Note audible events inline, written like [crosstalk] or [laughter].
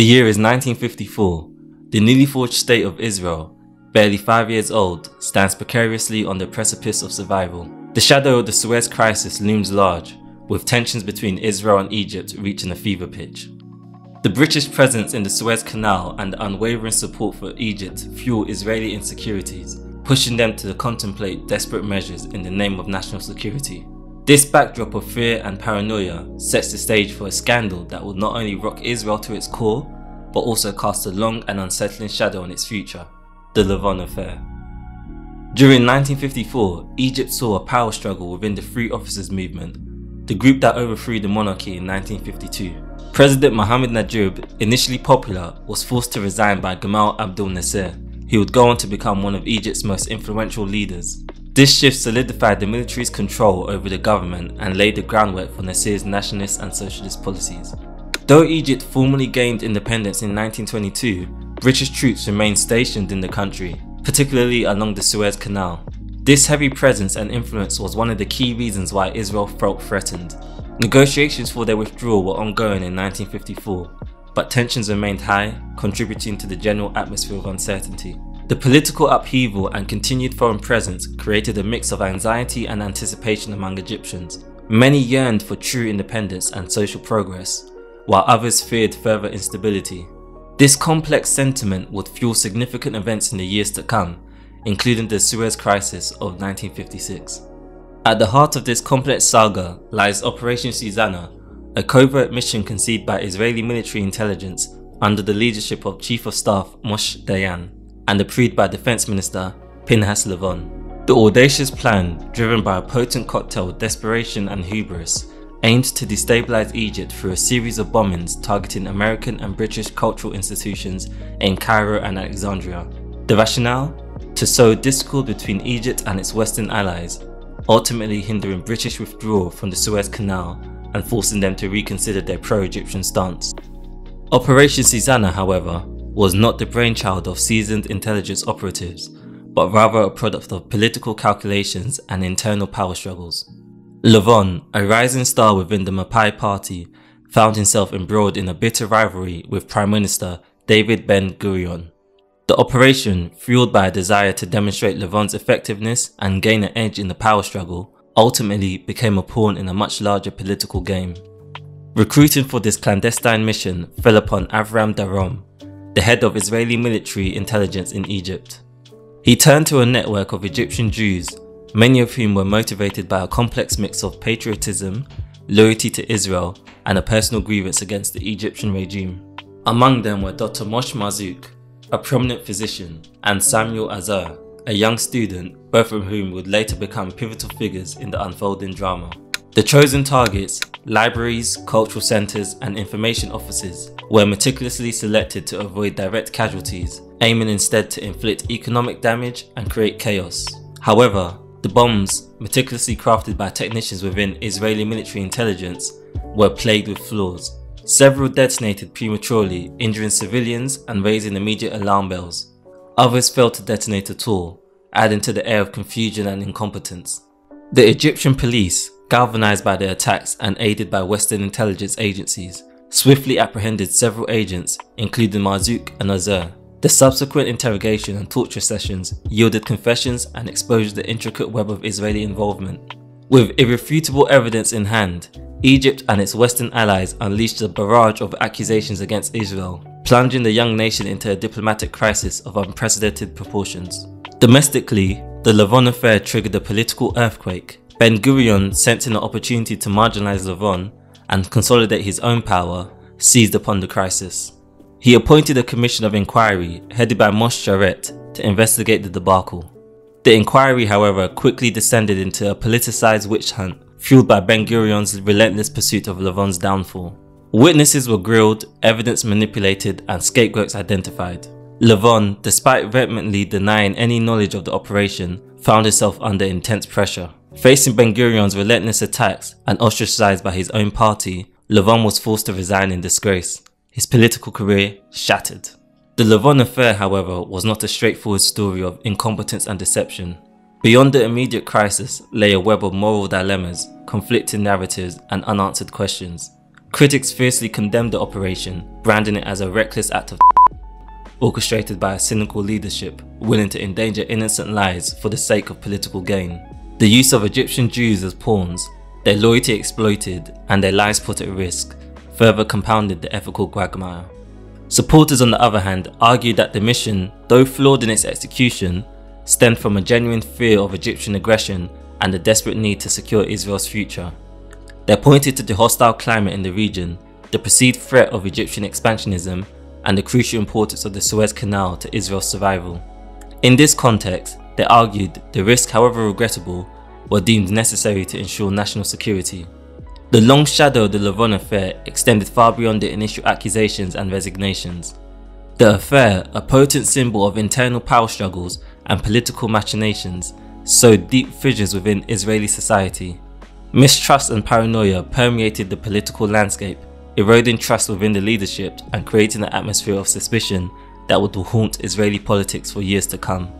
The year is 1954. The newly forged state of Israel, barely five years old, stands precariously on the precipice of survival. The shadow of the Suez Crisis looms large, with tensions between Israel and Egypt reaching a fever pitch. The British presence in the Suez Canal and unwavering support for Egypt fuel Israeli insecurities, pushing them to contemplate desperate measures in the name of national security. This backdrop of fear and paranoia sets the stage for a scandal that will not only rock Israel to its core, but also cast a long and unsettling shadow on its future, the Lavon Affair. During 1954, Egypt saw a power struggle within the Free Officers Movement, the group that overthrew the monarchy in 1952. President Mohamed Najib, initially popular, was forced to resign by Gamal Abdel Nasser. He would go on to become one of Egypt's most influential leaders. This shift solidified the military's control over the government and laid the groundwork for Nasser's nationalist and socialist policies. Though Egypt formally gained independence in 1922, British troops remained stationed in the country, particularly along the Suez Canal. This heavy presence and influence was one of the key reasons why Israel felt threatened. Negotiations for their withdrawal were ongoing in 1954, but tensions remained high, contributing to the general atmosphere of uncertainty. The political upheaval and continued foreign presence created a mix of anxiety and anticipation among Egyptians. Many yearned for true independence and social progress, while others feared further instability. This complex sentiment would fuel significant events in the years to come, including the Suez Crisis of 1956. At the heart of this complex saga lies Operation Susanna, a covert mission conceived by Israeli military intelligence under the leadership of Chief of Staff Moshe Dayan and approved by Defense Minister Pinhas Lavon. The audacious plan, driven by a potent cocktail of desperation and hubris, aimed to destabilize Egypt through a series of bombings targeting American and British cultural institutions in Cairo and Alexandria. The rationale? To sow discord between Egypt and its Western allies, ultimately hindering British withdrawal from the Suez Canal and forcing them to reconsider their pro-Egyptian stance. Operation Susanna, however, was not the brainchild of seasoned intelligence operatives, but rather a product of political calculations and internal power struggles. Lavon, a rising star within the Mapai party, found himself embroiled in a bitter rivalry with Prime Minister David Ben Gurion. The operation, fueled by a desire to demonstrate Lavon's effectiveness and gain an edge in the power struggle, ultimately became a pawn in a much larger political game. Recruiting for this clandestine mission fell upon Avram Darom, the head of Israeli military intelligence in Egypt. He turned to a network of Egyptian Jews, many of whom were motivated by a complex mix of patriotism, loyalty to Israel, and a personal grievance against the Egyptian regime. Among them were Dr. Moshe Marzouk, a prominent physician, and Samuel Azar, a young student, both of whom would later become pivotal figures in the unfolding drama. The chosen targets, libraries, cultural centres and information offices, were meticulously selected to avoid direct casualties, aiming instead to inflict economic damage and create chaos. However, the bombs, meticulously crafted by technicians within Israeli military intelligence, were plagued with flaws. Several detonated prematurely, injuring civilians and raising immediate alarm bells. Others failed to detonate at all, adding to the air of confusion and incompetence. The Egyptian police, galvanized by the attacks and aided by Western intelligence agencies, swiftly apprehended several agents, including Marzouk and Azar. The subsequent interrogation and torture sessions yielded confessions and exposed the intricate web of Israeli involvement. With irrefutable evidence in hand, Egypt and its Western allies unleashed a barrage of accusations against Israel, plunging the young nation into a diplomatic crisis of unprecedented proportions. Domestically, the Lavon affair triggered a political earthquake Ben Gurion, sensing an opportunity to marginalize Lavon and consolidate his own power, seized upon the crisis. He appointed a commission of inquiry headed by Moshe Sharett to investigate the debacle. The inquiry, however, quickly descended into a politicized witch hunt fueled by Ben Gurion's relentless pursuit of Lavon's downfall. Witnesses were grilled, evidence manipulated, and scapegoats identified. Lavon, despite vehemently denying any knowledge of the operation, found himself under intense pressure. Facing Ben Gurion's relentless attacks and ostracized by his own party, Lavon was forced to resign in disgrace, his political career shattered. The Lavon affair, however, was not a straightforward story of incompetence and deception. Beyond the immediate crisis lay a web of moral dilemmas, conflicting narratives, and unanswered questions. Critics fiercely condemned the operation, branding it as a reckless act of [laughs] orchestrated by a cynical leadership willing to endanger innocent lives for the sake of political gain. The use of Egyptian Jews as pawns, their loyalty exploited, and their lives put at risk further compounded the ethical quagmire. Supporters, on the other hand, argued that the mission, though flawed in its execution, stemmed from a genuine fear of Egyptian aggression and a desperate need to secure Israel's future. They pointed to the hostile climate in the region, the perceived threat of Egyptian expansionism, and the crucial importance of the Suez Canal to Israel's survival. In this context, they argued the risks, however regrettable, were deemed necessary to ensure national security. The long shadow of the Lavon affair extended far beyond the initial accusations and resignations. The affair, a potent symbol of internal power struggles and political machinations, sowed deep fissures within Israeli society. Mistrust and paranoia permeated the political landscape, eroding trust within the leadership and creating an atmosphere of suspicion that would haunt Israeli politics for years to come.